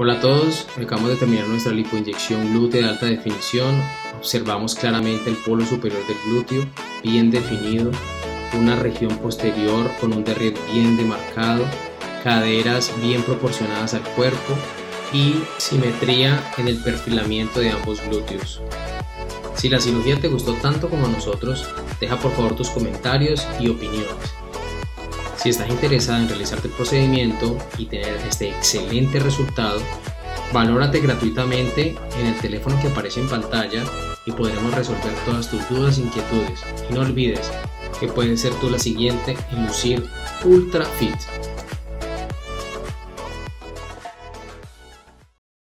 Hola a todos, acabamos de terminar nuestra lipoinyección glútea de alta definición. Observamos claramente el polo superior del glúteo bien definido, una región posterior con un derriet bien demarcado, caderas bien proporcionadas al cuerpo y simetría en el perfilamiento de ambos glúteos. Si la cirugía te gustó tanto como a nosotros, deja por favor tus comentarios y opiniones. Si estás interesada en realizarte el procedimiento y tener este excelente resultado, valórate gratuitamente en el teléfono que aparece en pantalla y podremos resolver todas tus dudas e inquietudes. Y no olvides que puedes ser tú la siguiente en lucir ultra fit.